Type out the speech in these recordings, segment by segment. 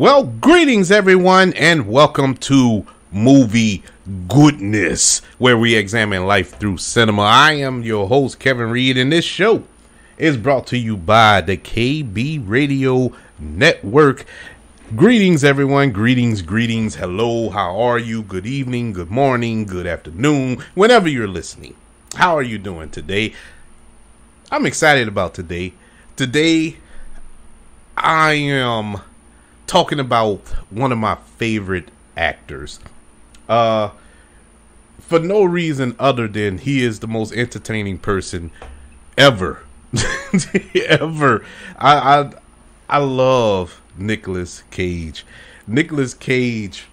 Well, greetings everyone, and welcome to Movie Goodness, where we examine life through cinema. I am your host, Kevin Reed, and this show is brought to you by the KB Radio Network. Greetings, everyone. Greetings, greetings. Hello, how are you? Good evening, good morning, good afternoon, whenever you're listening. How are you doing today? I'm excited about today. Today, I am talking about one of my favorite actors. Uh for no reason other than he is the most entertaining person ever. ever. I I I love Nicolas Cage. Nicolas Cage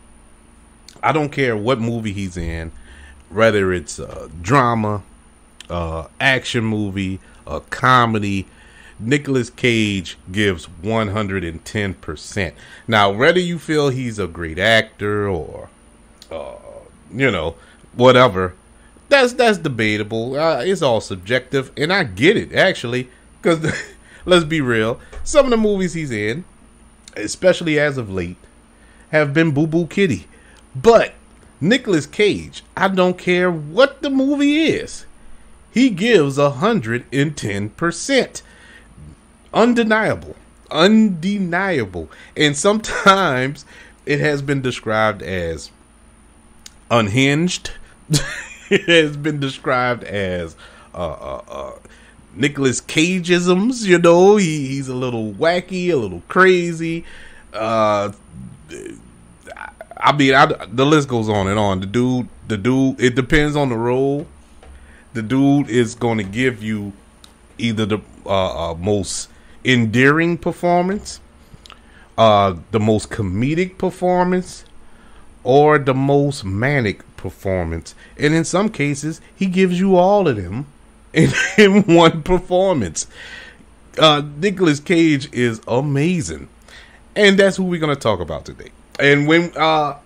I don't care what movie he's in, whether it's a drama, uh action movie, a comedy, Nicolas Cage gives 110%. Now, whether you feel he's a great actor or, uh, you know, whatever, that's that's debatable. Uh, it's all subjective, and I get it actually, because let's be real, some of the movies he's in, especially as of late, have been Boo Boo Kitty. But Nicolas Cage, I don't care what the movie is, he gives 110% undeniable, undeniable, and sometimes it has been described as unhinged. it has been described as uh, uh, uh, Nicolas Cageisms. You know, he, he's a little wacky, a little crazy. Uh, I mean, I, the list goes on and on. The dude, the dude, it depends on the role. The dude is going to give you either the uh, uh, most endearing performance, uh, the most comedic performance, or the most manic performance. And in some cases, he gives you all of them in, in one performance. Uh, Nicolas Cage is amazing. And that's who we're going to talk about today. And when uh,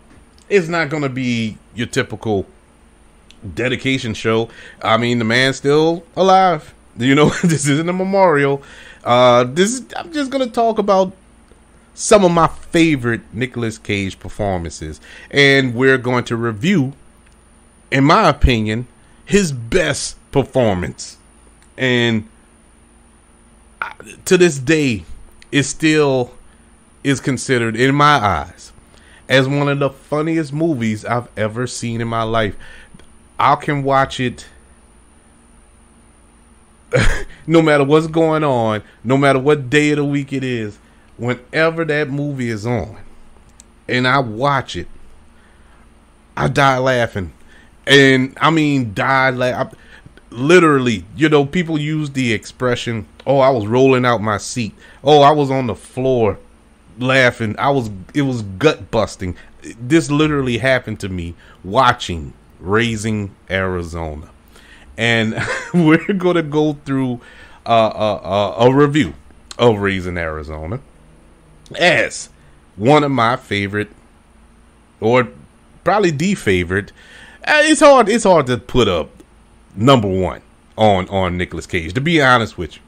it's not going to be your typical dedication show. I mean, the man's still alive. You know, this isn't a memorial. Uh, this I'm just gonna talk about some of my favorite Nicolas Cage performances, and we're going to review, in my opinion, his best performance. And to this day, it still is considered, in my eyes, as one of the funniest movies I've ever seen in my life. I can watch it no matter what's going on, no matter what day of the week it is, whenever that movie is on and I watch it, I die laughing. And I mean, die laugh. Literally, you know, people use the expression, oh, I was rolling out my seat. Oh, I was on the floor laughing. I was, it was gut busting. This literally happened to me watching Raising Arizona and we're going to go through uh, uh, uh, a review of Raising Arizona as one of my favorite, or probably the favorite. It's hard. It's hard to put up number one on on Nicolas Cage. To be honest with you,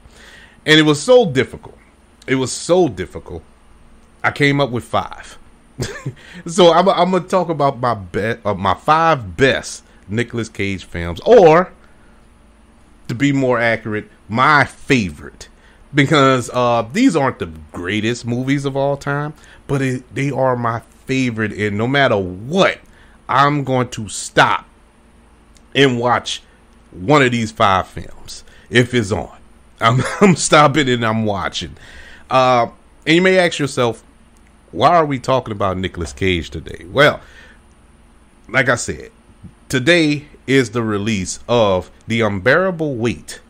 and it was so difficult. It was so difficult. I came up with five. so I'm, I'm, gonna talk about my bet, uh, my five best Nicolas Cage films, or to be more accurate, my favorite. Because uh, these aren't the greatest movies of all time, but it, they are my favorite. And no matter what, I'm going to stop and watch one of these five films if it's on. I'm, I'm stopping and I'm watching. Uh, and you may ask yourself, why are we talking about Nicolas Cage today? Well, like I said, today is the release of The Unbearable Weight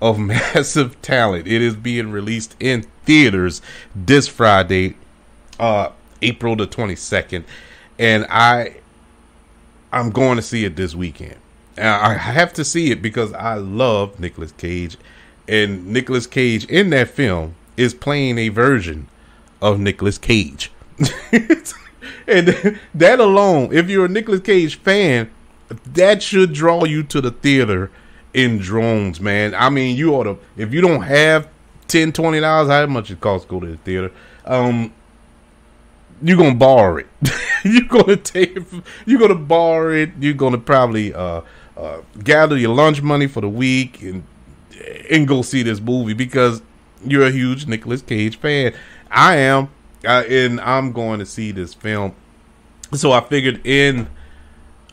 of Massive Talent. It is being released in theaters this Friday, uh, April the 22nd. And I I'm going to see it this weekend. I have to see it because I love Nicolas Cage. And Nicolas Cage in that film is playing a version of Nicolas Cage. and that alone, if you're a Nicolas Cage fan, that should draw you to the theater in drones, man. I mean, you ought to if you don't have 10 20 dollars, how much it costs to go to the theater? Um you're gonna borrow it. you're gonna take it. You're gonna borrow it. You're gonna probably uh, uh, gather your lunch money for the week and and go see this movie because you're a huge Nicolas Cage fan. I am, uh, and I'm going to see this film. So I figured, in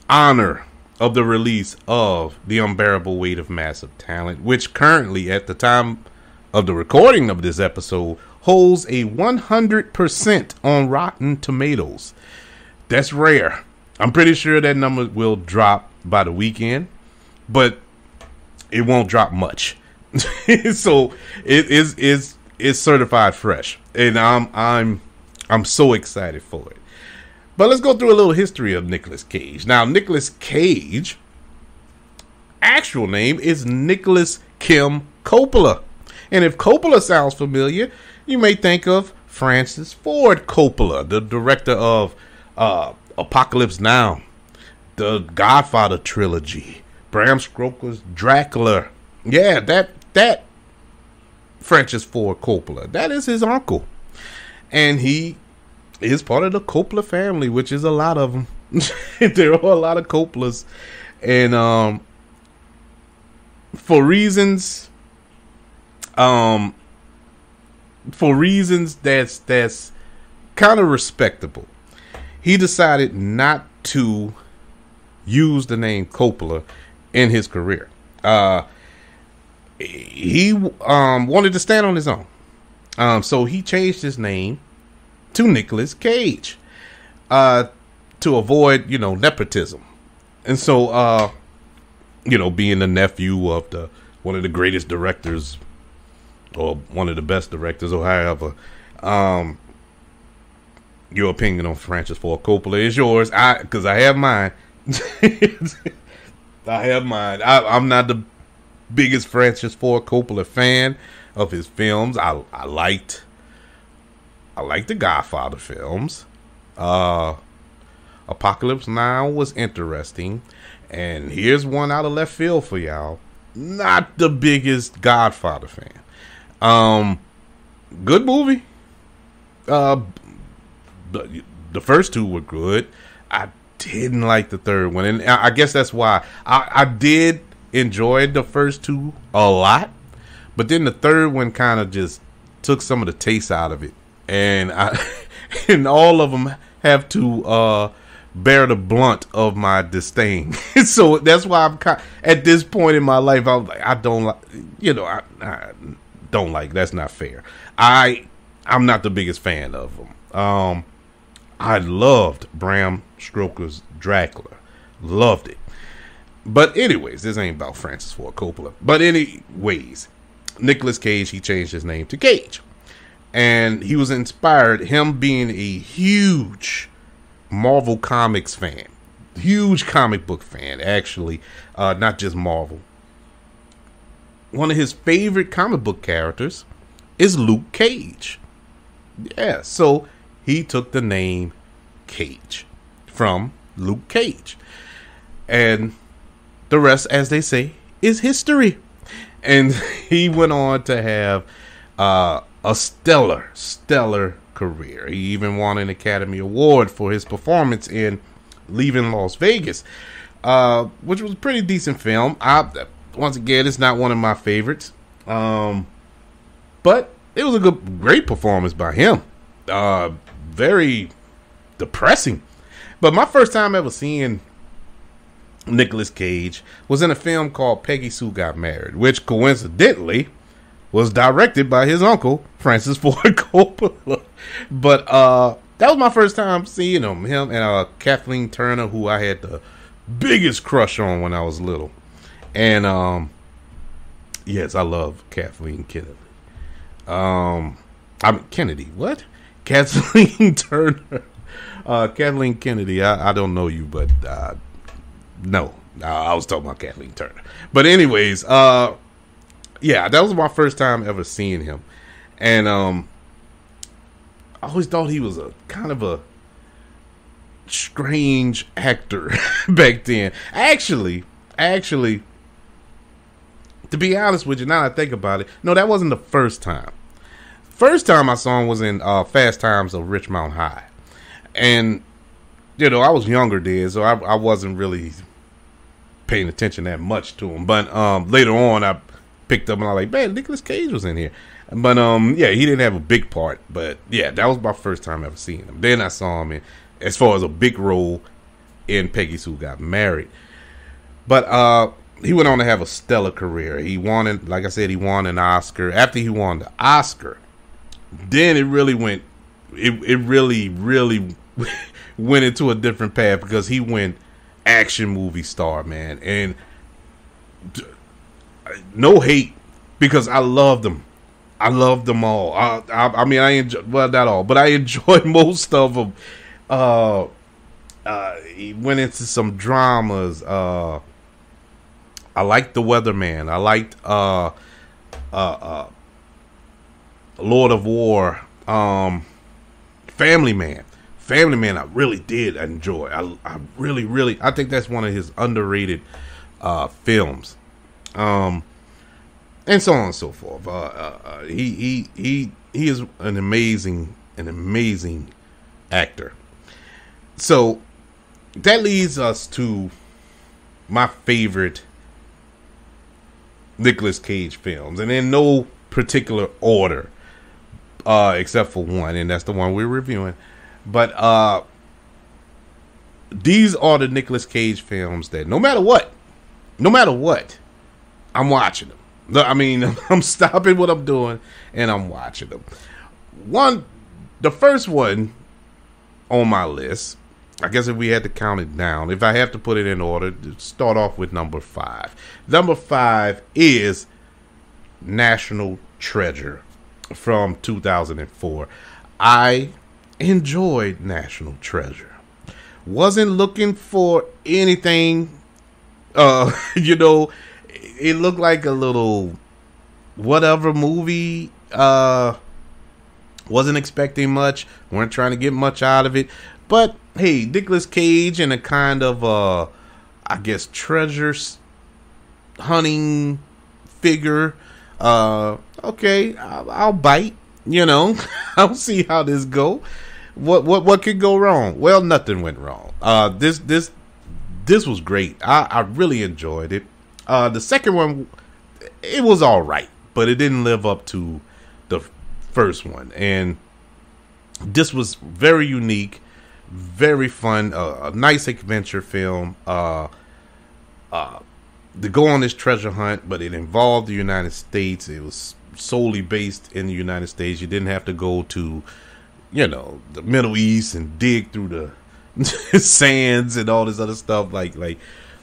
honor of the release of The Unbearable Weight of Massive Talent, which currently, at the time of the recording of this episode, holds a 100% on Rotten Tomatoes. That's rare. I'm pretty sure that number will drop by the weekend, but it won't drop much. so it is is is certified fresh, and I'm I'm I'm so excited for it. But let's go through a little history of Nicolas Cage. Now, Nicolas Cage actual name is Nicolas Kim Coppola. And if Coppola sounds familiar, you may think of Francis Ford Coppola, the director of uh, Apocalypse Now, the Godfather trilogy, Bram Stoker's Dracula. Yeah, that that Francis Ford Coppola. That is his uncle, and he is part of the Coppola family, which is a lot of them. there are a lot of Coppolas, and um, for reasons, um, for reasons that's that's kind of respectable, he decided not to use the name Coppola in his career. Uh, he um, wanted to stand on his own. Um, so he changed his name to Nicolas Cage uh, to avoid, you know, nepotism. And so, uh, you know, being the nephew of the one of the greatest directors or one of the best directors or however, um, your opinion on Francis Ford Coppola is yours. I because I have mine. I have mine. I, I'm not the biggest Francis Ford Coppola fan of his films. I I liked I like the Godfather films. Uh Apocalypse Now was interesting. And here's one out of left field for y'all. Not the biggest Godfather fan. Um good movie. Uh the, the first two were good. I didn't like the third one, and I guess that's why I, I did enjoy the first two a lot, but then the third one kind of just took some of the taste out of it, and I and all of them have to uh, bear the blunt of my disdain. so that's why I'm kind, at this point in my life. I'm like, I don't like, you know, I, I, don't like. That's not fair. I I'm not the biggest fan of them. Um, I loved Bram Stoker's Dracula, loved it. But anyways, this ain't about Francis Ford Coppola. But anyways, Nicolas Cage, he changed his name to Cage. And he was inspired, him being a huge Marvel Comics fan, huge comic book fan, actually, uh, not just Marvel. One of his favorite comic book characters is Luke Cage. Yeah, so he took the name Cage from Luke Cage. And the rest, as they say, is history. And he went on to have uh, a stellar, stellar career. He even won an Academy Award for his performance in Leaving Las Vegas, uh, which was a pretty decent film. I, once again, it's not one of my favorites, um, but it was a good, great performance by him. Uh, very depressing. But my first time ever seeing Nicolas Cage was in a film called Peggy Sue Got Married, which coincidentally was directed by his uncle Francis Ford Coppola. But uh, that was my first time seeing him. Him and uh, Kathleen Turner, who I had the biggest crush on when I was little. And um, yes, I love Kathleen Kennedy. Um, I'm Kennedy. What? Kathleen Turner. Uh, Kathleen Kennedy. I, I don't know you, but uh, no, I was talking about Kathleen Turner. But anyways, uh, yeah, that was my first time ever seeing him, and um, I always thought he was a kind of a strange actor back then. Actually, actually, to be honest with you, now I think about it, no, that wasn't the first time. First time I saw him was in uh, Fast Times of Ridgemont High, and you know I was younger then, so I, I wasn't really paying attention that much to him. But um, later on, I picked up and I was like, man, Nicolas Cage was in here. But um, yeah, he didn't have a big part. But yeah, that was my first time ever seeing him. Then I saw him in, as far as a big role in Peggy Sue Got Married. But uh, he went on to have a stellar career. He won, like I said, he won an Oscar. After he won the Oscar, then it really went. It it really really went into a different path because he went action movie star, man, and no hate because I love them. I love them all. I, I, I mean, I enjoy well not all, but I enjoy most of them. Uh, uh, he went into some dramas. Uh, I liked The Weatherman. I liked uh, uh, uh, Lord of War. Um, Family Man. Family Man, I really did enjoy. I, I really, really, I think that's one of his underrated uh, films. Um, and so on and so forth. Uh, uh, uh, he he he he is an amazing an amazing actor. So that leads us to my favorite Nicolas Cage films, and in no particular order, uh, except for one, and that's the one we're reviewing. But uh, these are the Nicolas Cage films that no matter what, no matter what, I'm watching them. I mean, I'm stopping what I'm doing and I'm watching them. One, the first one on my list, I guess if we had to count it down, if I have to put it in order, start off with number five. Number five is National Treasure from 2004. I enjoyed National Treasure. Wasn't looking for anything, uh, you know, it looked like a little whatever movie. Uh, wasn't expecting much. weren't trying to get much out of it. But hey, Nicolas Cage and a kind of uh, I guess treasure hunting figure. Uh, okay, I'll, I'll bite. You know, I'll see how this go. What what what could go wrong? Well, nothing went wrong. Uh, this this this was great. I, I really enjoyed it. Uh, the second one, it was all right, but it didn't live up to the first one. And this was very unique, very fun, uh, a nice adventure film. Uh, uh, to go on this treasure hunt, but it involved the United States. It was solely based in the United States. You didn't have to go to, you know, the Middle East and dig through the sands and all this other stuff like like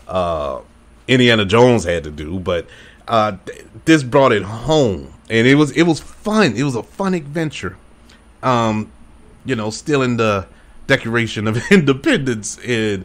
uh Indiana Jones had to do, but uh, this brought it home, and it was it was fun. It was a fun adventure. Um, you know, still in the Declaration of Independence, and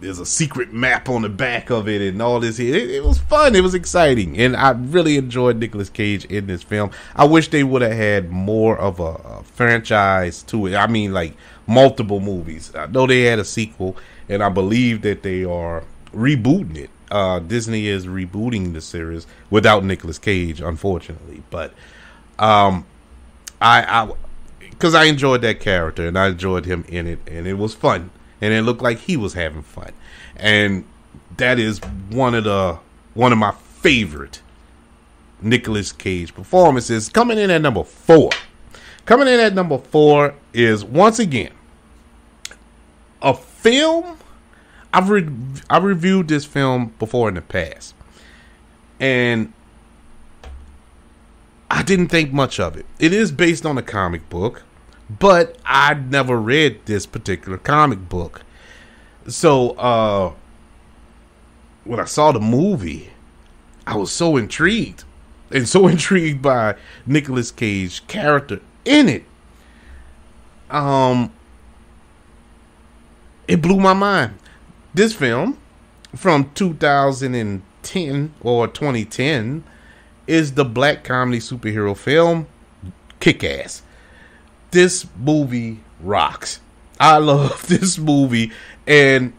there's a secret map on the back of it, and all this. It, it was fun. It was exciting, and I really enjoyed Nicolas Cage in this film. I wish they would have had more of a, a franchise to it. I mean, like multiple movies. I know they had a sequel, and I believe that they are rebooting it uh, Disney is rebooting the series without Nicolas Cage, unfortunately. But um, I, I, because I enjoyed that character and I enjoyed him in it, and it was fun, and it looked like he was having fun, and that is one of the one of my favorite Nicolas Cage performances. Coming in at number four, coming in at number four is once again a film I've re- I reviewed this film before in the past, and I didn't think much of it. It is based on a comic book, but I'd never read this particular comic book. So uh, when I saw the movie, I was so intrigued and so intrigued by Nicolas Cage's character in it. Um, it blew my mind this film from 2010 or 2010 is the black comedy superhero film Kick Ass. This movie rocks. I love this movie, and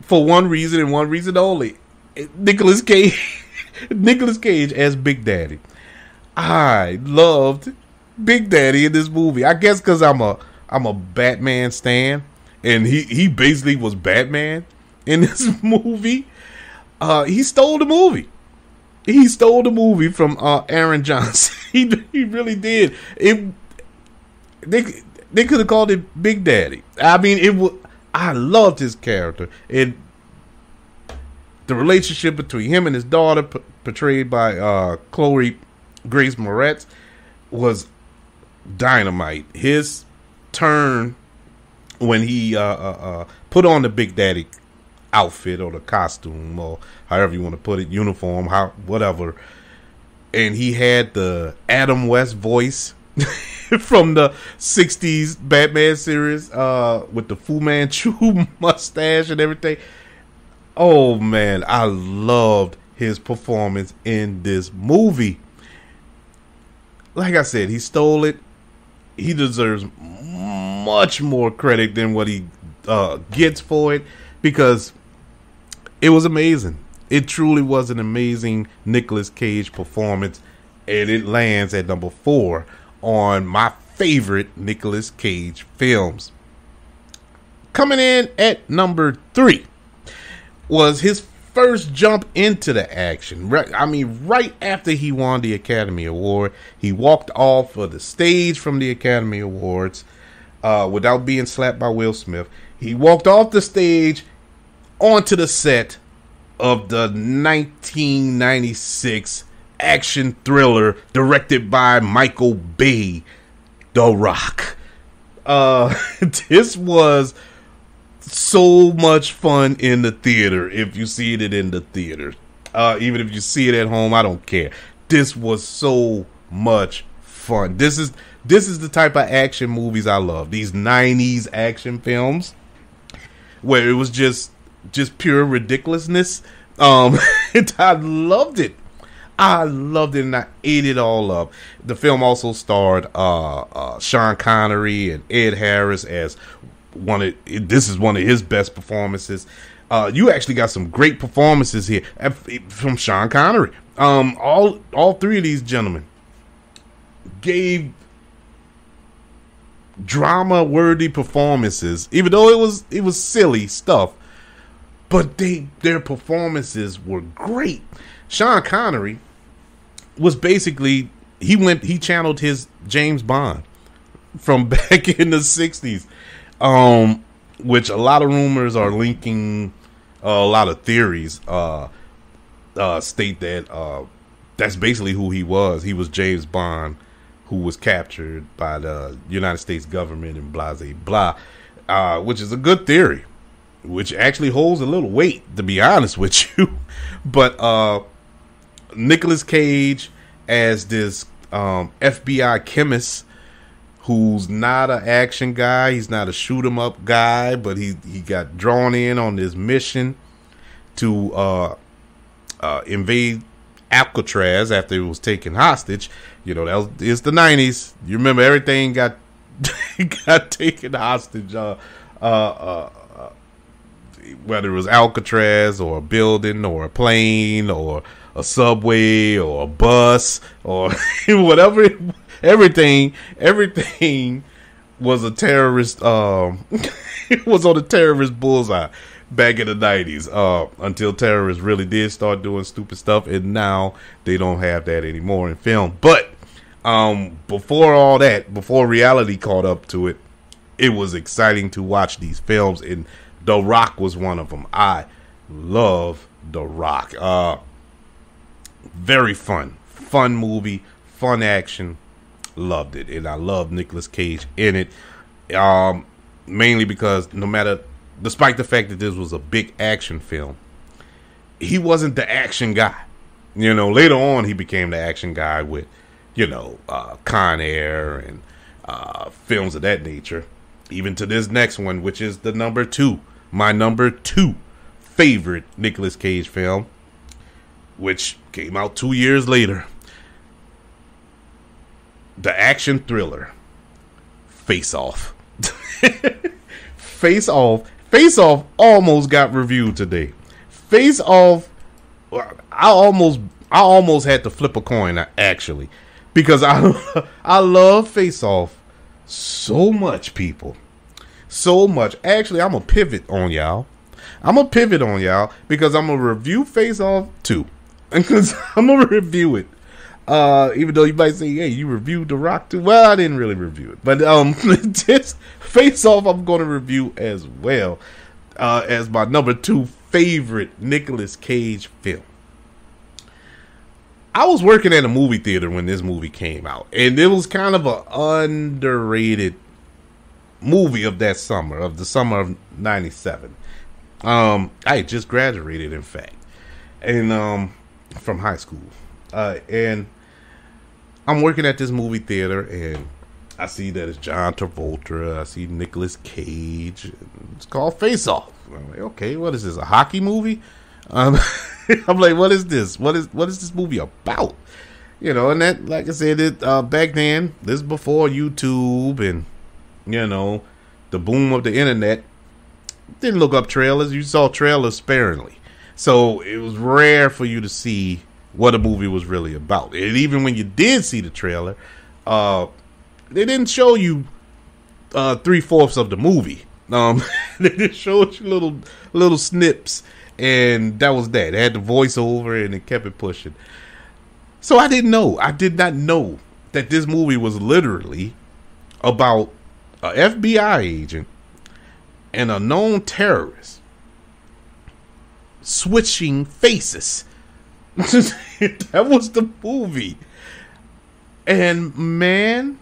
for one reason and one reason only, Nicolas Cage, Nicolas Cage as Big Daddy. I loved Big Daddy in this movie. I guess because I'm a I'm a Batman stan, and he he basically was Batman in this movie. Uh, he stole the movie. He stole the movie from uh, Aaron Johnson. he he really did. It they they could have called it Big Daddy. I mean, it was. I loved his character. and the relationship between him and his daughter, p- portrayed by uh, Chloe Grace Moretz, was dynamite. His turn when he uh, uh, uh, put on the Big Daddy outfit or the costume or however you want to put it, uniform, how whatever, and he had the Adam West voice. from the '60s Batman series, uh, with the Fu Manchu mustache and everything. Oh man, I loved his performance in this movie. Like I said, he stole it. He deserves much more credit than what he uh, gets for it because it was amazing. It truly was an amazing Nicolas Cage performance, and it lands at number four on my favorite Nicolas Cage films. Coming in at number three was his first jump into the action. I mean, right after he won the Academy Award, he walked off of the stage from the Academy Awards uh, without being slapped by Will Smith. He walked off the stage onto the set of the 1996 action thriller directed by Michael Bay, The Rock. Uh, this was so much fun in the theater if you see it in the theater. Uh, even if you see it at home, I don't care. This was so much fun. This is this is the type of action movies I love. These 90s action films where it was just just pure ridiculousness. Um I loved it. I loved it and I ate it all up. The film also starred uh, uh, Sean Connery and Ed Harris as one of this is one of his best performances. Uh, you actually got some great performances here from Sean Connery. Um, all all three of these gentlemen gave drama worthy performances, even though it was it was silly stuff. But they their performances were great. Sean Connery was basically he went he channeled his James Bond from back in the 60s um which a lot of rumors are linking uh, a lot of theories uh uh state that uh that's basically who he was he was James Bond who was captured by the United States government and blah blah blah uh which is a good theory which actually holds a little weight to be honest with you but uh Nicolas Cage as this um, FBI chemist who's not an action guy. He's not a shoot 'em up guy, but he he got drawn in on this mission to uh, uh, invade Alcatraz after it was taken hostage. You know that was it's the nineties. You remember everything got got taken hostage. Uh, uh, uh, whether it was Alcatraz or a building or a plane or a subway or a bus or whatever, everything, everything was a terrorist. Um, it was on a terrorist bullseye back in the nineties. Uh, until terrorists really did start doing stupid stuff, and now they don't have that anymore in film. But um, before all that, before reality caught up to it, it was exciting to watch these films, and The Rock was one of them. I love The Rock. Uh, very fun, fun movie, fun action. Loved it, and I love Nicolas Cage in it. Um, mainly because no matter, despite the fact that this was a big action film, he wasn't the action guy. You know, later on he became the action guy with, you know, uh, Con Air and uh, films of that nature. Even to this next one, which is the number two, my number two favorite Nicolas Cage film, which came out two years later. The action thriller, Face Off. Face Off. Face Off almost got reviewed today. Face Off, I almost, I almost had to flip a coin actually, because I, I love Face Off so much, people. So much. Actually, I'm gonna pivot on y'all. I'm gonna pivot on y'all because I'm gonna review Face Off 2. Because I'm gonna review it. Uh, even though you might say, "Hey, you reviewed The Rock too." Well, I didn't really review it, but um, this Face Off, I'm going to review as well uh, as my number two favorite Nicolas Cage film. I was working at a movie theater when this movie came out, and it was kind of an underrated movie of that summer, of the summer of '97. Um, I just graduated, in fact, and um, from high school, uh, and I'm working at this movie theater, and I see that it's John Travolta. I see Nicolas Cage. It's called Face Off. I'm like, okay, what is this? A hockey movie? Um, I'm like, what is this? What is what is this movie about? You know, and that, like I said, it uh, back then, this is before YouTube and you know the boom of the internet. Didn't look up trailers. You saw trailers sparingly, so it was rare for you to see what a movie was really about. And even when you did see the trailer, uh, they didn't show you uh, three fourths of the movie. Um, they just showed you little little snips, and that was that. They had the voiceover, and it kept it pushing. So I didn't know. I did not know that this movie was literally about a FBI agent and a known terrorist switching faces. that was the movie. And man,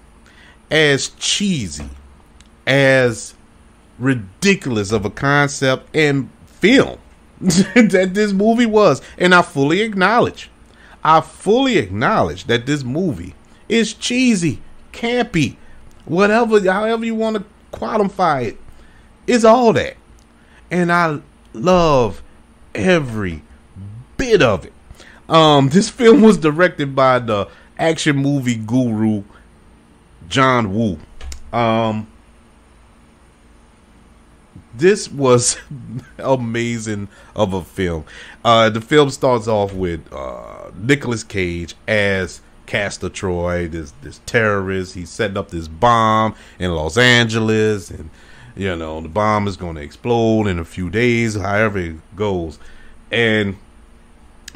as cheesy, as ridiculous of a concept and film that this movie was. And I fully acknowledge, I fully acknowledge that this movie is cheesy, campy, whatever, however you want to qualify it, is all that. And I love every bit of it. Um, this film was directed by the action movie guru John Woo. Um, this was amazing of a film. Uh, the film starts off with uh, Nicolas Cage as Castor Troy, this this terrorist. He's setting up this bomb in Los Angeles, and you know the bomb is going to explode in a few days. However it goes, and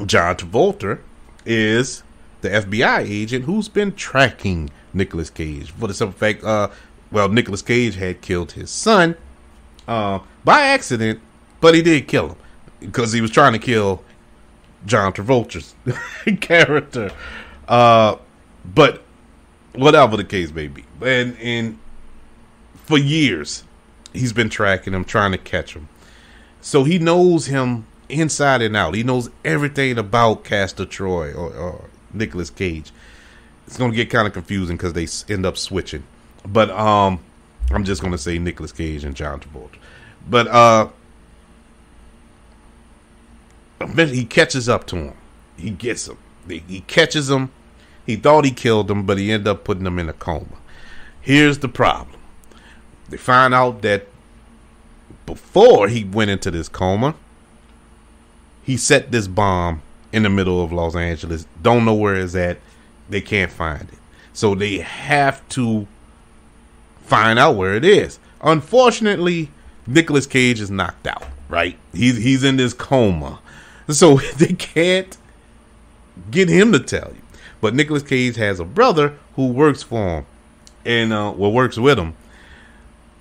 John Travolta is the FBI agent who's been tracking Nicolas Cage for the simple fact, uh, well, Nicolas Cage had killed his son uh, by accident, but he did kill him because he was trying to kill John Travolta's character. Uh, but whatever the case may be, and and for years he's been tracking him, trying to catch him. So he knows him inside and out. He knows everything about Castor Troy or, or Nicolas Cage. It's gonna get kind of confusing because they end up switching. But um, I'm just gonna say Nicolas Cage and John Travolta. But uh, eventually he catches up to him. He gets him. He catches him. He thought he killed him, but he ended up putting him in a coma. Here's the problem. They find out that before he went into this coma, he set this bomb in the middle of Los Angeles. Don't know where it's at. They can't find it. So they have to find out where it is. Unfortunately, Nicolas Cage is knocked out, right? He's he's in this coma. So they can't get him to tell you. But Nicolas Cage has a brother who works for him and uh well works with him.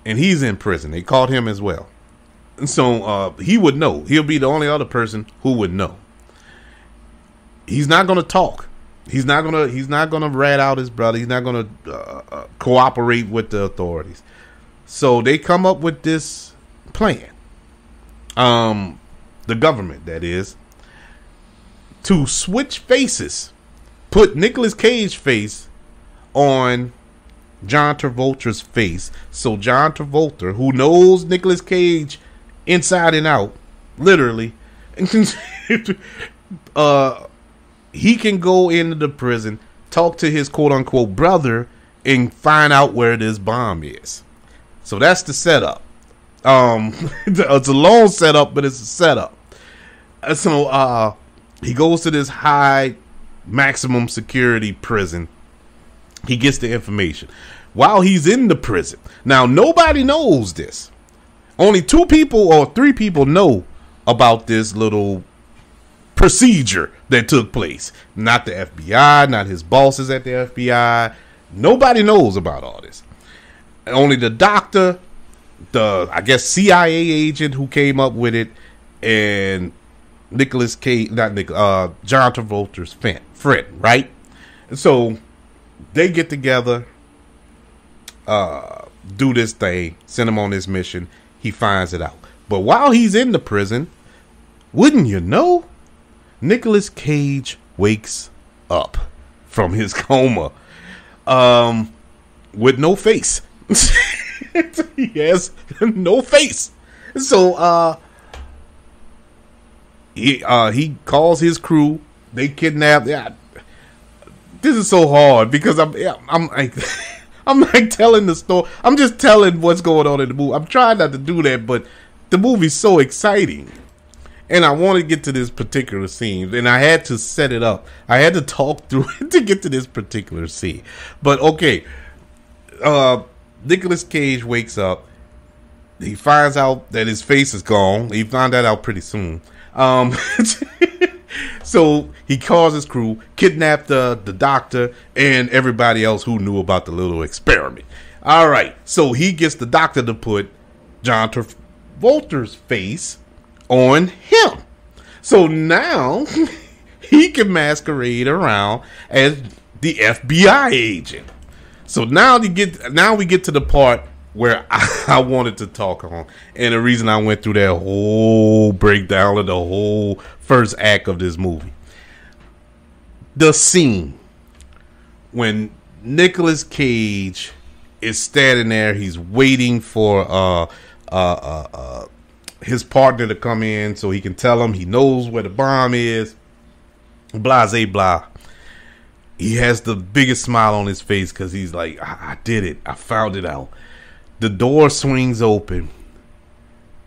And he's in prison. They caught him as well. And so uh he would know. He'll be the only other person who would know. He's not going to talk. He's not gonna. He's not gonna rat out his brother. He's not gonna uh, uh, cooperate with the authorities. So they come up with this plan. Um, the government that is to switch faces, put Nicolas Cage face on John Travolta's face. So John Travolta, who knows Nicolas Cage inside and out, literally, uh he can go into the prison, talk to his quote unquote brother, and find out where this bomb is. So that's the setup. Um, it's a long setup, but it's a setup. So uh, he goes to this high maximum security prison. He gets the information. while he's in the prison. Now nobody knows this. Only two people or three people know about this little procedure that took place. Not the FBI, not his bosses at the FBI. Nobody knows about all this. Only the doctor, the I guess CIA agent who came up with it, and Nicolas Cage, not Nick, uh, John Travolta's friend, right? So they get together, uh, do this thing, send him on this mission. He finds it out. But while he's in the prison, wouldn't you know, Nicolas Cage wakes up from his coma, um, with no face. he has no face. So, uh, he uh he calls his crew. They kidnap. Yeah, this is so hard because I'm yeah, I'm like I'm like telling the story. I'm just telling what's going on in the movie. I'm trying not to do that, but the movie's so exciting. And I want to get to this particular scene, and I had to set it up. I had to talk through it to get to this particular scene. But okay, uh, Nicolas Cage wakes up. He finds out that his face is gone. He found that out pretty soon. Um, so he calls his crew, kidnapped the, the doctor and everybody else who knew about the little experiment. All right, so he gets the doctor to put John Travolta's face on him. So now he can masquerade around as the FBI agent. So now we get now we get to the part where I, I, wanted to talk on, and the reason I went through that whole breakdown of the whole first act of this movie. The scene when Nicolas Cage is standing there, he's waiting for uh, uh, uh, uh, his partner to come in so he can tell him he knows where the bomb is. Blase blah. He has the biggest smile on his face because he's like, I-, I did it. I found it out the door swings open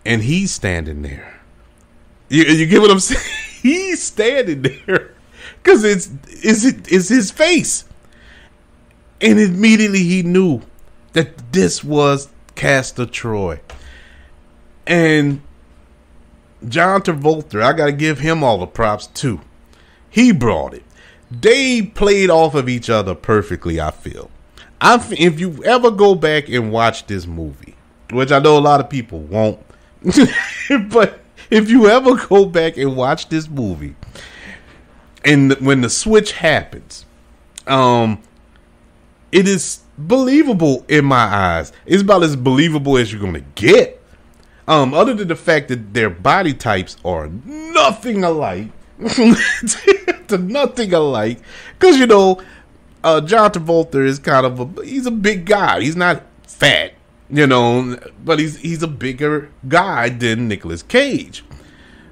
and he's standing there. You, you get what I'm saying? he's standing there because it's is it is his face, and immediately he knew that this was Castor Troy, and John Travolta. I got to give him all the props too. He brought it. They played off of each other perfectly. I feel. I if you ever go back and watch this movie, which I know a lot of people won't, but if you ever go back and watch this movie, and when the switch happens, um, it is believable in my eyes. It's about as believable as you're gonna get. Um, other than the fact that their body types are nothing alike, to nothing alike, because you know uh, John Travolta is kind of a he's a big guy. He's not fat, you know, but he's he's a bigger guy than Nicolas Cage.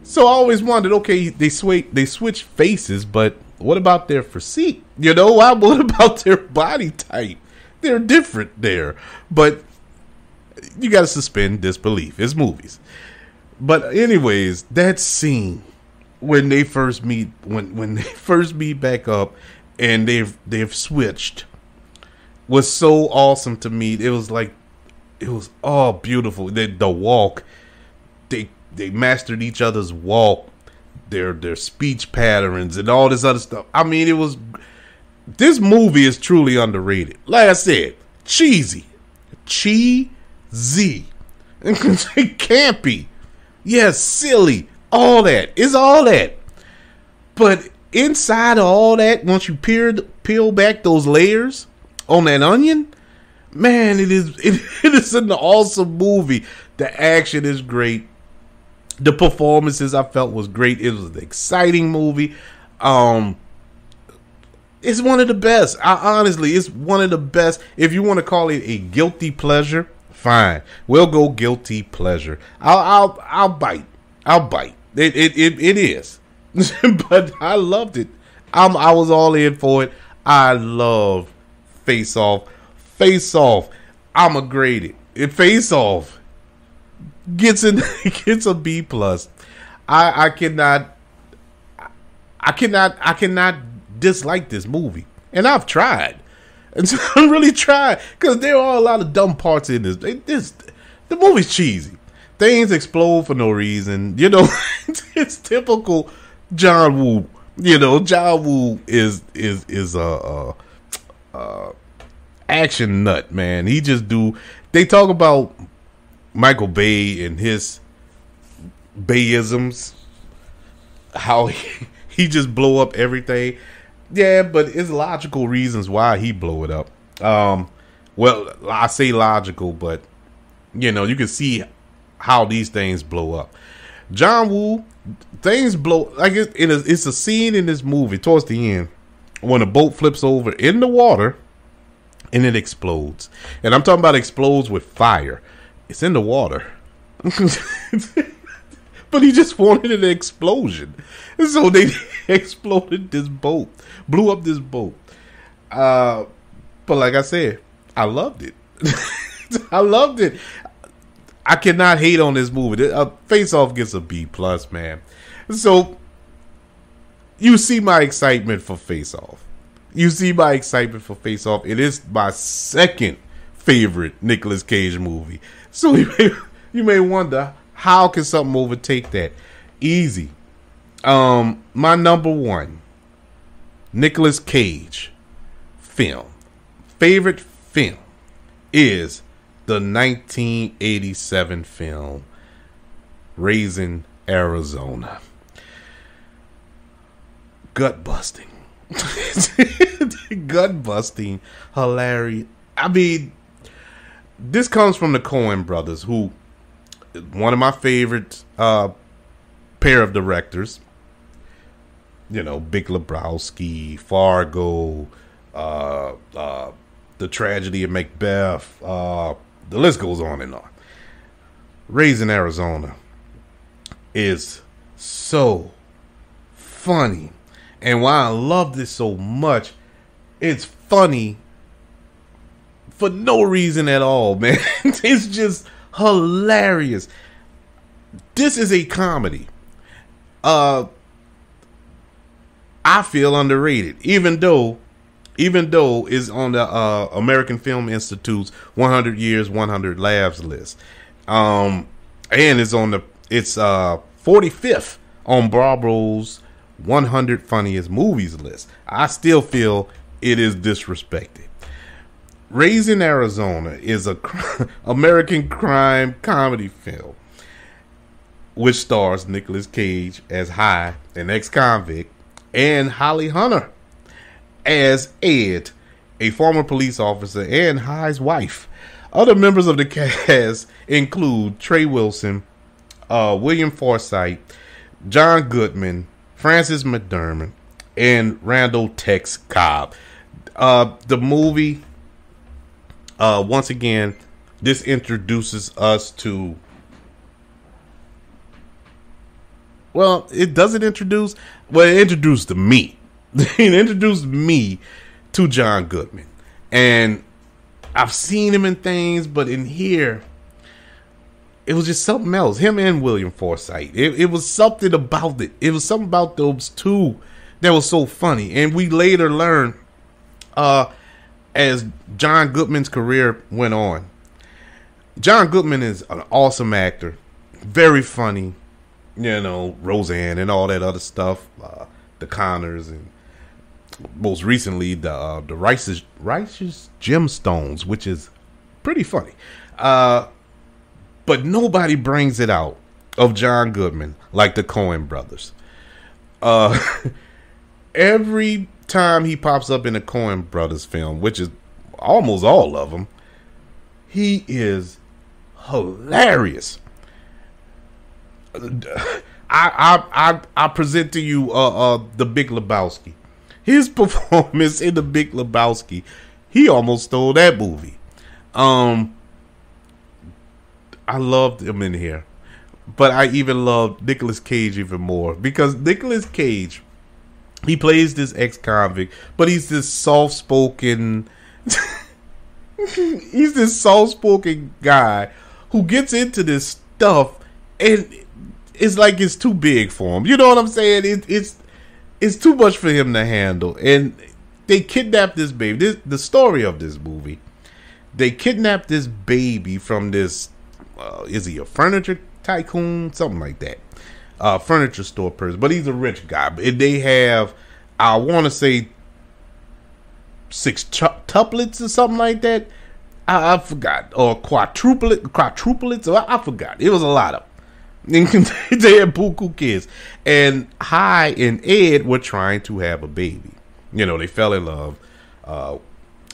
So I always wondered, okay, they switch they switch faces, but what about their physique? You know, what about their body type? They're different there, but you got to suspend disbelief. It's movies. But anyways, that scene when they first meet when when they first meet back up and they've they've switched was so awesome to me. It was like it was all beautiful. The, the walk, they they mastered each other's walk, their their speech patterns, and all this other stuff. I mean, it was this movie is truly underrated. Like I said, cheesy, cheesy, campy, yes, silly, all that. It's all that, but inside of all that, once you peel peel back those layers on that onion, man, it is it, it is an awesome movie. The action is great. The performances I felt was great. It was an exciting movie. Um it's one of the best. I honestly, it's one of the best. If you want to call it a guilty pleasure, fine. We'll go guilty pleasure. I'll I'll I'll bite. I'll bite. It it it, it is. but I loved it. I'm, I was all in for it. I love Face Off. Face Off. I'm a grade it. Face Off gets in gets a B plus. I I cannot I cannot I cannot dislike this movie. And I've tried. And so I'm really trying because there are a lot of dumb parts in this. This the movie's cheesy. Things explode for no reason. You know, it's typical John Woo. You know, John Woo is is is a, a, a action nut man. He just do. They talk about Michael Bay and his Bayisms, how he, he just blow up everything. Yeah, but it's logical reasons why he blow it up. Um, well, I say logical, but you know, you can see how these things blow up. John Woo, things blow like it, it is. It's a scene in this movie towards the end when a boat flips over in the water and it explodes. And I'm talking about explodes with fire. It's in the water. but he just wanted an explosion. And so they exploded this boat, blew up this boat. Uh, but like I said, I loved it. I loved it. I cannot hate on this movie. Uh, Face Off gets a B plus, man. So you see my excitement for Face Off. You see my excitement for Face Off. It is my second favorite Nicolas Cage movie. So you may, you may wonder how can something overtake that? Easy. Um, my number one, Nicolas Cage film, favorite film is the 1987 film Raising Arizona. Gut busting. Gut busting. Hilarious. I mean, this comes from the Coen brothers, who one of my favorite uh, pair of directors. You know, Big Lebowski, Fargo, uh, uh, The Tragedy of Macbeth. Uh, the list goes on and on. Raising Arizona is so funny. And why I love this so much, it's funny for no reason at all, man. it's just hilarious. This is a comedy. Uh I feel underrated, even though even though it's on the uh, American Film Institute's 100 Years, 100 Laughs list, um, and it's on the it's uh 45th on Bravo's 100 Funniest Movies list. I still feel it is disrespected. Raising Arizona is a American crime comedy film which stars Nicolas Cage as Hi, an ex-convict, and Holly Hunter as Ed, a former police officer and Hi's wife. Other members of the cast include Trey Wilson, uh, William Forsythe, John Goodman, Frances McDormand, and Randall Tex Cobb. Uh, the movie uh, once again, this introduces us to. Well, it doesn't introduce. Well, it introduced to me. it introduced me to John Goodman, and I've seen him in things, but in here, it was just something else. Him and William Forsythe. It, it was something about it. It was something about those two that was so funny, and we later learned. Uh, as John Goodman's career went on, John Goodman is an awesome actor, very funny, you know, Roseanne and all that other stuff, uh, the Conners, and most recently the uh, the Righteous Righteous Gemstones, which is pretty funny. Uh, but nobody brings it out of John Goodman like the Coen brothers. Uh, every time he pops up in a Coen Brothers film, which is almost all of them, he is hilarious. I I I, I present to you uh, uh the Big Lebowski. His performance in the Big Lebowski, he almost stole that movie. Um, I loved him in here, but I even loved Nicolas Cage even more because Nicolas Cage he plays this ex-convict, but he's this soft-spoken. he's this soft-spoken guy who gets into this stuff, and it's like it's too big for him. You know what I'm saying? It, it's it's too much for him to handle, and they kidnapped this baby. This the story of this movie. They kidnapped this baby from this. Uh, is he a furniture tycoon? Something like that. Uh, furniture store person, but he's a rich guy. But they have, I want to say, six tuplets or something like that. I, I forgot, or quadruplet, quadruplets. Or I, I forgot. It was a lot of. they had buku kids, and Hi and Ed were trying to have a baby. You know, they fell in love uh,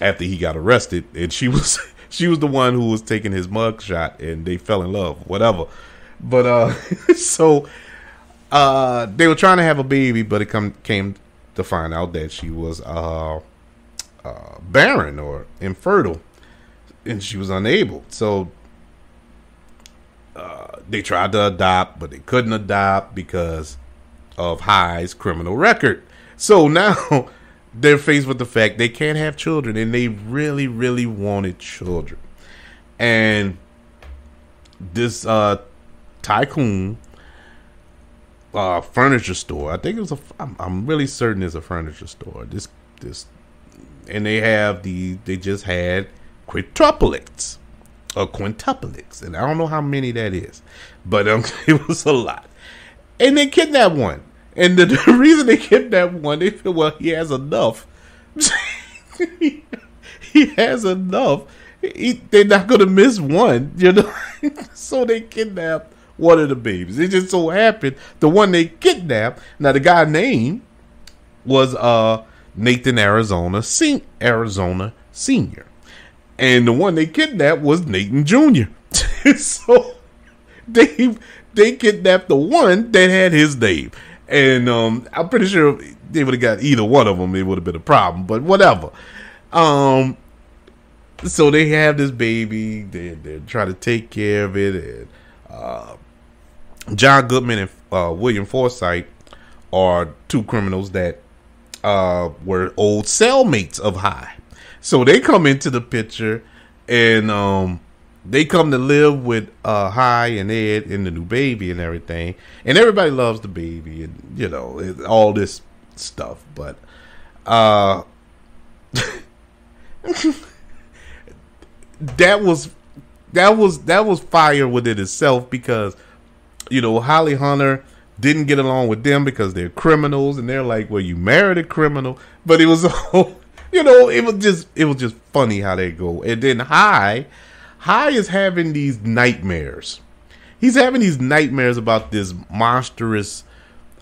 after he got arrested, and she was she was the one who was taking his mug shot, and they fell in love, whatever. But uh, so uh, they were trying to have a baby, but it come came to find out that she was uh, uh, barren or infertile, and she was unable. So uh, they tried to adopt, but they couldn't adopt because of Hi's criminal record. So now they're faced with the fact they can't have children, and they really, really wanted children. And this uh, tycoon uh, furniture store, I think it was a. I'm, I'm really certain it's a furniture store. This this, and they have the they just had quintuplets or quintuplets, and I don't know how many that is, but um, it was a lot. And they kidnapped one, and the, the reason they kidnapped one, they feel well he has enough. he has enough. He, they're not gonna miss one, you know. so they kidnapped one of the babies. It just so happened the one they kidnapped. Now the guy name was uh Nathan Arizona, Sen- Arizona Senior and the one they kidnapped was Nathan Jr. so they they kidnapped the one that had his name, and um, I'm pretty sure they would have got either one of them. It would have been a problem, but whatever. Um, so they have this baby. They they try to take care of it, and uh, John Goodman and uh, William Forsythe are two criminals that uh, were old cellmates of Hi. So they come into the picture and um, they come to live with uh, Hi and Ed and the new baby and everything. And everybody loves the baby and, you know, all this stuff. But uh, that was that was that was fire within itself because you know Holly Hunter didn't get along with them because they're criminals and they're like, well, you married a criminal, but it was all you know, it was just it was just funny how they go. And then Hi, Hi is having these nightmares. He's having these nightmares about this monstrous,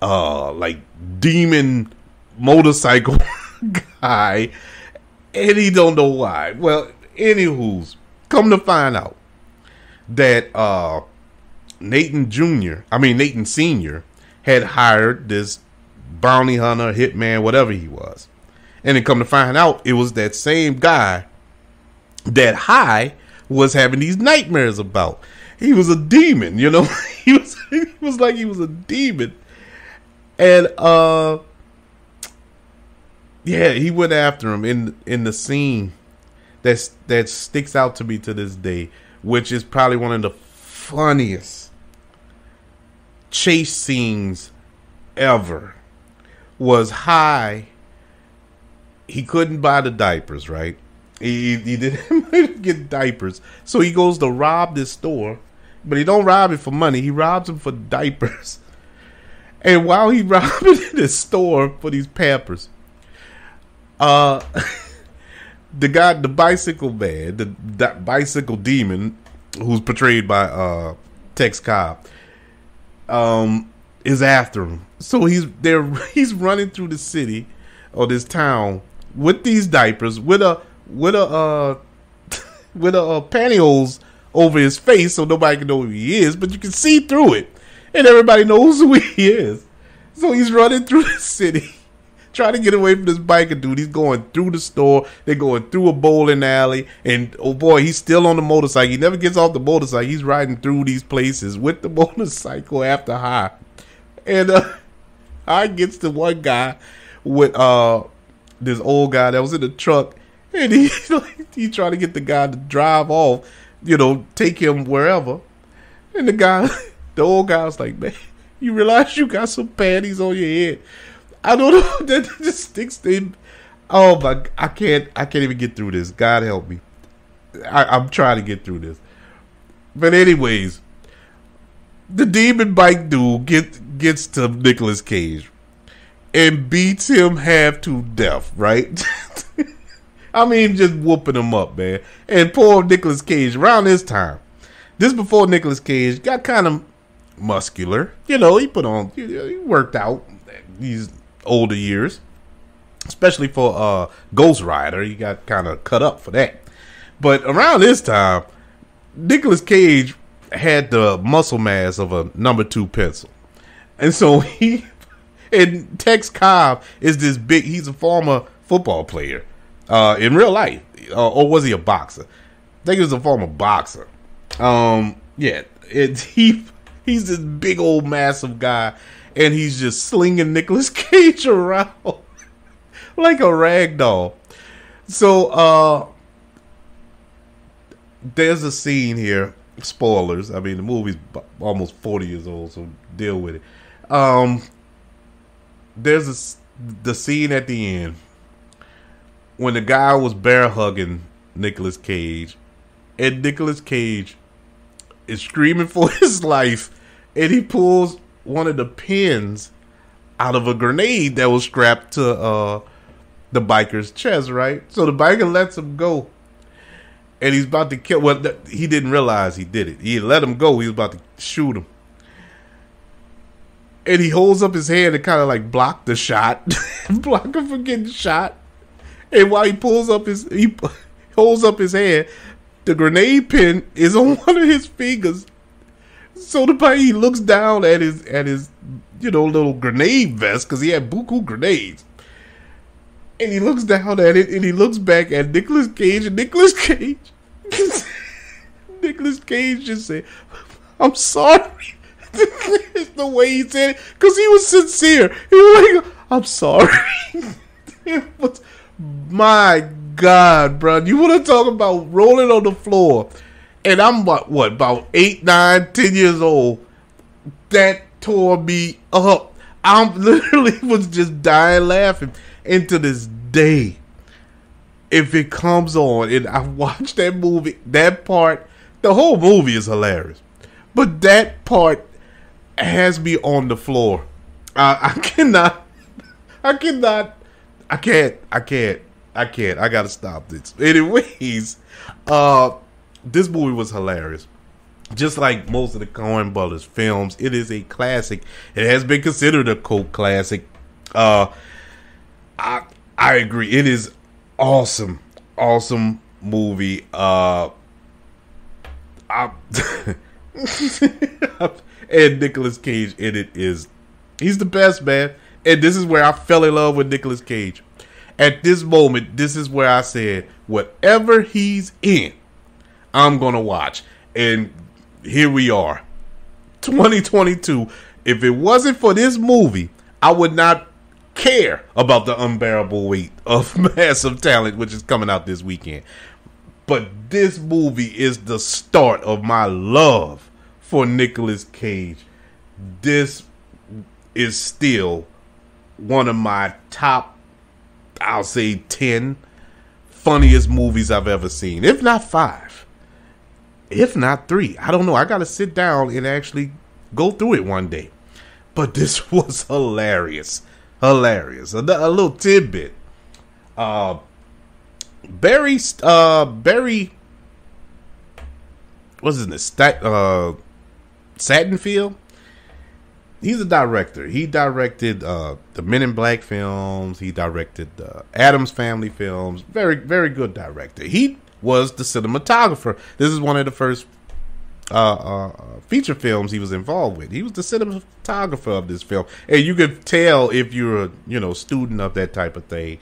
uh, like demon motorcycle guy, and he don't know why. Well, anywho's come to find out that uh Nathan Jr. I mean Nathan Senior had hired this bounty hunter, hitman, whatever he was and then come to find out, it was that same guy that Hi was having these nightmares about. He was a demon, you know. he was he was like he was a demon. And uh yeah, he went after him in in the scene that's that sticks out to me to this day, which is probably one of the funniest chase scenes ever. Was high. he couldn't buy the diapers, right? He, he didn't get diapers, so he goes to rob this store, but he don't rob it for money. He robs him for diapers. And while he robbing this store for these Pampers, uh, the guy, the bicycle man, the, the bicycle demon, who's portrayed by uh Tex Cobb, um, is after him. So he's there. He's running through the city or this town with these diapers with a with a uh with a uh, pantyhose over his face so nobody can know who he is, but you can see through it, and everybody knows who he is. So he's running through the city, trying to get away from this biker dude. He's going through the store. They're going through a bowling alley, and oh boy, he's still on the motorcycle. He never gets off the motorcycle. He's riding through these places with the motorcycle after Hi, and uh, Hi gets to one guy with uh this old guy that was in the truck, and he he tried to get the guy to drive off, you know, take him wherever. And the guy, the old guy was like, "Man, you realize you got some panties on your head?" I don't know. That just sticks to Oh my! I can't. I can't even get through this. God help me. I, I'm trying to get through this. But anyways, the demon bike dude get, gets to Nicolas Cage and beats him half to death, right? I mean, just whooping him up, man. And poor Nicolas Cage around this time. This before Nicolas Cage got kind of muscular. You know, he put on, he worked out these older years, especially for uh, Ghost Rider. He got kind of cut up for that. But around this time, Nicolas Cage had the muscle mass of a number two pencil. And so he and Tex Cobb is this big he's a former football player. Uh, in real life. Uh, or was he a boxer? I think he was a former boxer. Um, yeah, it, he he's this big old massive guy and he's just slinging Nicolas Cage around like a rag doll. So uh there's a scene here. Spoilers. I mean, the movie's almost 40 years old, so deal with it. Um, there's a, the scene at the end when the guy was bear hugging Nicolas Cage, and Nicolas Cage is screaming for his life, and he pulls one of the pins out of a grenade that was strapped to uh, the biker's chest, right? So the biker lets him go and he's about to kill. Well, he didn't realize he did it. He let him go. He was about to shoot him, and he holds up his hand and kind of like block the shot, block him from getting shot. And while he pulls up his, he holds up his hand. The grenade pin is on one of his fingers. So the he looks down at his at his you know little grenade vest because he had buku grenades and he looks down at it and he looks back at Nicolas Cage and Nicolas Cage Nicolas Cage just said, I'm sorry. the way he said it. Because he was sincere. He was like, I'm sorry. was, my God, bro. You want to talk about rolling on the floor. And I'm what, what, about eight, nine, ten years old. That tore me up. I'm literally was just dying laughing. And to this day, if it comes on and I watch that movie, that part, the whole movie is hilarious, but that part has me on the floor. Uh, I cannot, I cannot, I can't, I can't, I can't. I gotta stop this. Anyways, uh, this movie was hilarious. Just like most of the Coen Brothers films, it is a classic. It has been considered a cult classic. Uh, I I agree. It is awesome, awesome movie. Uh, I, and Nicolas Cage in it is he's the best man. And this is where I fell in love with Nicolas Cage. At this moment, this is where I said, whatever he's in, I'm gonna watch. And here we are, 2022. If it wasn't for this movie, I would not care about the unbearable weight of massive talent, which is coming out this weekend. But this movie is the start of my love for Nicolas Cage. This is still one of my top, I'll say 10 funniest movies I've ever seen, if not five, if not three. I don't know. I got to sit down and actually go through it one day. But this was hilarious hilarious. A, a little tidbit. Uh, Barry, uh, Barry, what's his name? Stat, uh, Satinfield. He's a director. He directed uh, the Men in Black films. He directed the Addams Family films. Very, very good director. He was the cinematographer. This is one of the first uh, uh, feature films he was involved with. He was the cinematographer of this film, and you could tell if you're a you know student of that type of thing,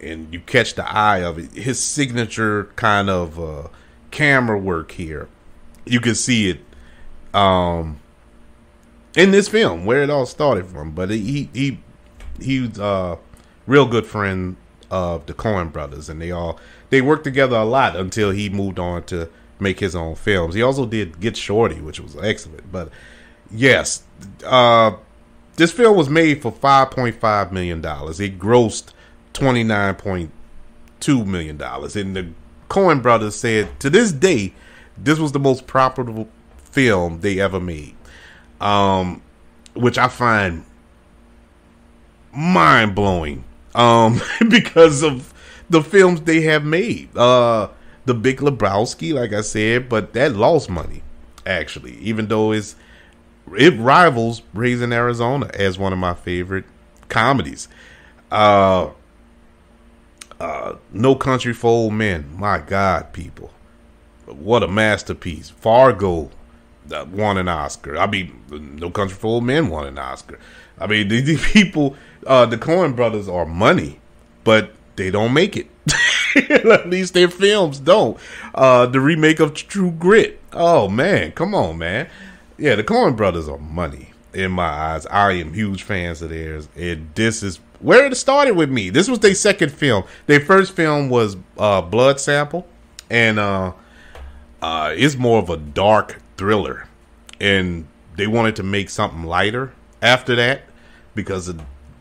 and you catch the eye of it. His signature kind of uh, camera work here, you can see it um, in this film where it all started from. But he he he was a real good friend of the Coen brothers, and they all they worked together a lot until he moved on to make his own films. He also did Get Shorty, which was excellent. But yes, uh, this film was made for five point five million dollars. It grossed twenty nine point two million dollars. And the Coen brothers said to this day, this was the most profitable film they ever made. Um, which I find mind blowing. Um, because of the films they have made. Uh, the Big Lebowski, like I said, but that lost money actually, even though it's it rivals Raising Arizona as one of my favorite comedies. Uh, uh, no Country for Old Men. My God, people, what a masterpiece! Fargo uh, won an Oscar. I mean, No Country for Old Men won an Oscar. I mean, these people, uh, the Coen brothers are money, but they don't make it. At least their films don't. Uh, the remake of True Grit. Oh man, come on, man. Yeah, the Coen brothers are money in my eyes. I am huge fans of theirs. And this is where it started with me. This was their second film. Their first film was uh, Blood Simple, and uh, uh, it's more of a dark thriller. And they wanted to make something lighter after that because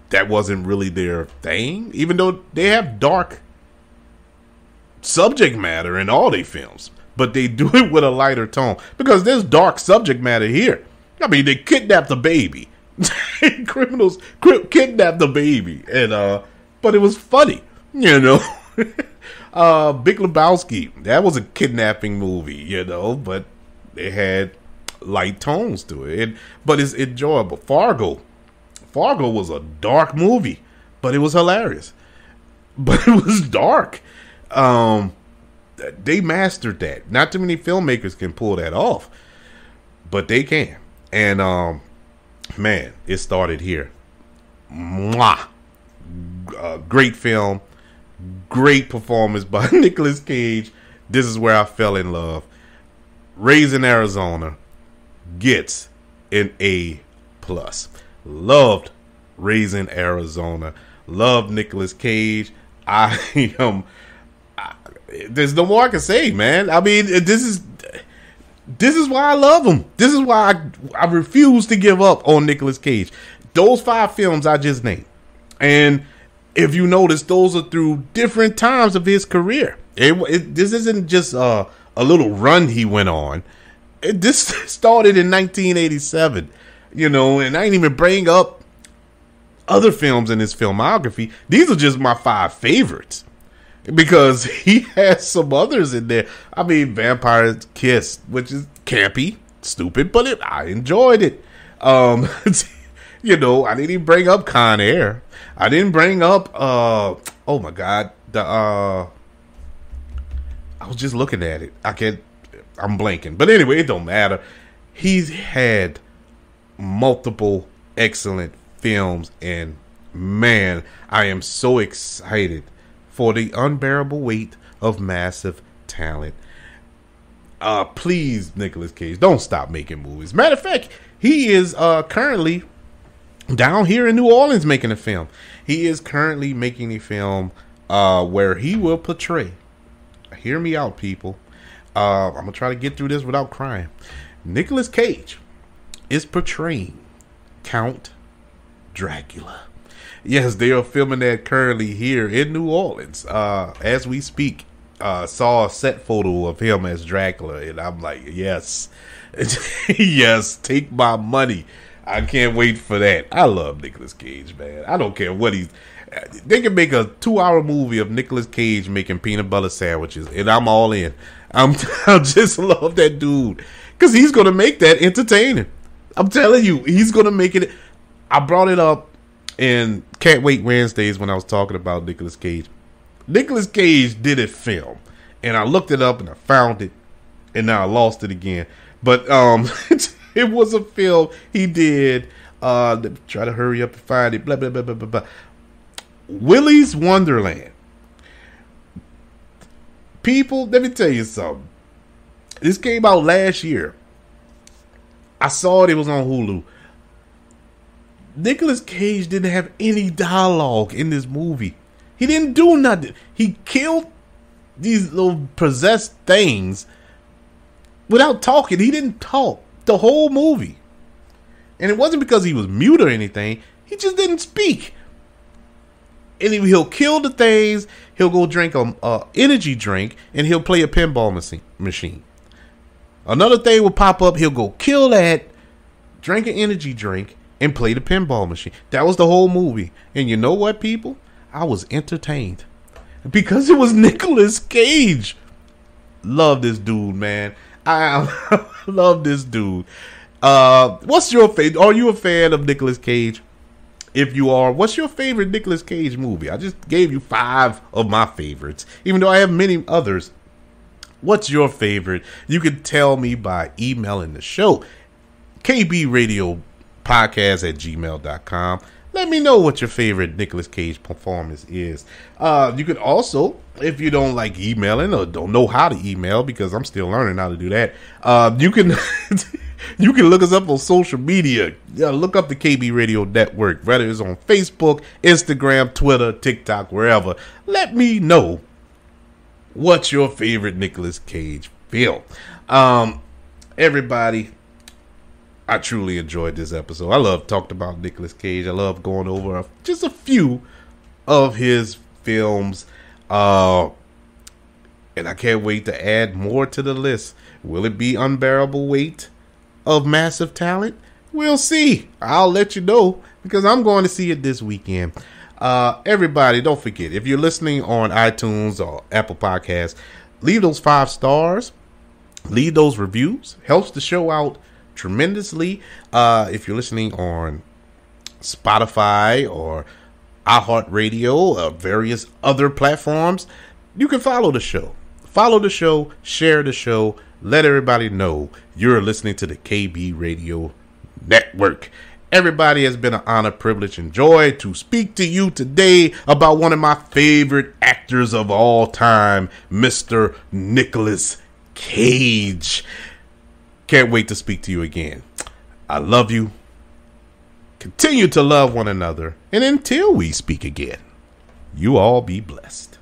that wasn't really their thing. Even though they have dark subject matter in all their films, but they do it with a lighter tone because there's dark subject matter here. I mean, they kidnapped a baby. Criminals kidnapped the baby, and uh, but it was funny, you know. uh, Big Lebowski, that was a kidnapping movie, you know, but it had light tones to it, and, but it's enjoyable. Fargo, Fargo was a dark movie, but it was hilarious. But it was dark. Um, they mastered that. Not too many filmmakers can pull that off, but they can. And um, man, it started here. Mwah! Uh, great film, great performance by Nicolas Cage. This is where I fell in love. Raising Arizona gets an A plus. Loved Raising Arizona. Loved Nicolas Cage. I am there's no more I can say, man. I mean, this is this is why I love him. This is why I, I refuse to give up on Nicolas Cage. Those five films I just named, and if you notice, those are through different times of his career. It, it, this isn't just uh, a little run he went on. It, this started in 1987, you know, and I didn't even bring up other films in his filmography. These are just my five favorites because he has some others in there. I mean, Vampire Kiss, which is campy, stupid, but it, I enjoyed it. Um, you know, I didn't even bring up Con Air. I didn't bring up. uh Oh my God, the. uh I was just looking at it. I can't. I'm blanking, but anyway, it don't matter. He's had multiple excellent films, and man, I am so excited for the unbearable weight of massive talent. Uh, please, Nicolas Cage, don't stop making movies. Matter of fact, he is uh, currently down here in New Orleans making a film. He is currently making a film uh, where he will portray. Hear me out, people. Uh, I'm gonna try to get through this without crying. Nicolas Cage is portraying Count Dracula. Yes, they are filming that currently here in New Orleans uh, as we speak. Uh, saw a set photo of him as Dracula, and I'm like, yes, yes, take my money. I can't wait for that. I love Nicolas Cage, man. I don't care what he's. They can make a two-hour movie of Nicolas Cage making peanut butter sandwiches, and I'm all in. I'm, I just love that dude because he's gonna make that entertaining. I'm telling you, he's gonna make it. I brought it up in can't wait Wednesdays when I was talking about Nicolas Cage. Nicolas Cage did a film, and I looked it up and I found it, and now I lost it again. But um, it was a film he did. Uh, try to hurry up and find it. Blah blah blah blah blah. blah. Willy's Wonderland. People, let me tell you something. This came out last year. I saw it. It was on Hulu. Nicolas Cage didn't have any dialogue in this movie. He didn't do nothing. He killed these little possessed things without talking. He didn't talk the whole movie. And it wasn't because he was mute or anything. He just didn't speak. and he'll kill the things. He'll go drink a, a energy drink, and he'll play a pinball machine. Machine. Another thing will pop up. He'll go kill that, drink an energy drink, and play the pinball machine. That was the whole movie. And you know what, people? I was entertained because it was Nicolas Cage. Love this dude, man. I love this dude. Uh, what's your favorite? Are you a fan of Nicolas Cage? If you are, what's your favorite Nicolas Cage movie? I just gave you five of my favorites, even though I have many others. What's your favorite? You can tell me by emailing the show, KB Radio Podcast at gmail.com. Let me know what your favorite Nicolas Cage performance is. Uh, you could also, if you don't like emailing or don't know how to email, because I'm still learning how to do that, uh, you can. you can look us up on social media. Yeah, look up the KB Radio Network, whether it's on Facebook, Instagram, Twitter, TikTok, wherever. Let me know what's your favorite Nicolas Cage film. Um, everybody, I truly enjoyed this episode. I love talked about Nicolas Cage. I love going over just a few of his films. Uh, and I can't wait to add more to the list. Will it be unbearable weight? of massive talent? We'll see. I'll let you know because I'm going to see it this weekend. Uh, everybody, don't forget if you're listening on iTunes or Apple Podcasts, leave those five stars, leave those reviews. Helps the show out tremendously. Uh, if you're listening on Spotify or iHeartRadio or various other platforms, you can follow the show. Follow the show, share the show, let everybody know you're listening to the KB Radio Network. Everybody has been an honor, privilege, and joy to speak to you today about one of my favorite actors of all time, Mr. Nicolas Cage. Can't wait to speak to you again. I love you. Continue to love one another. And until we speak again, you all be blessed.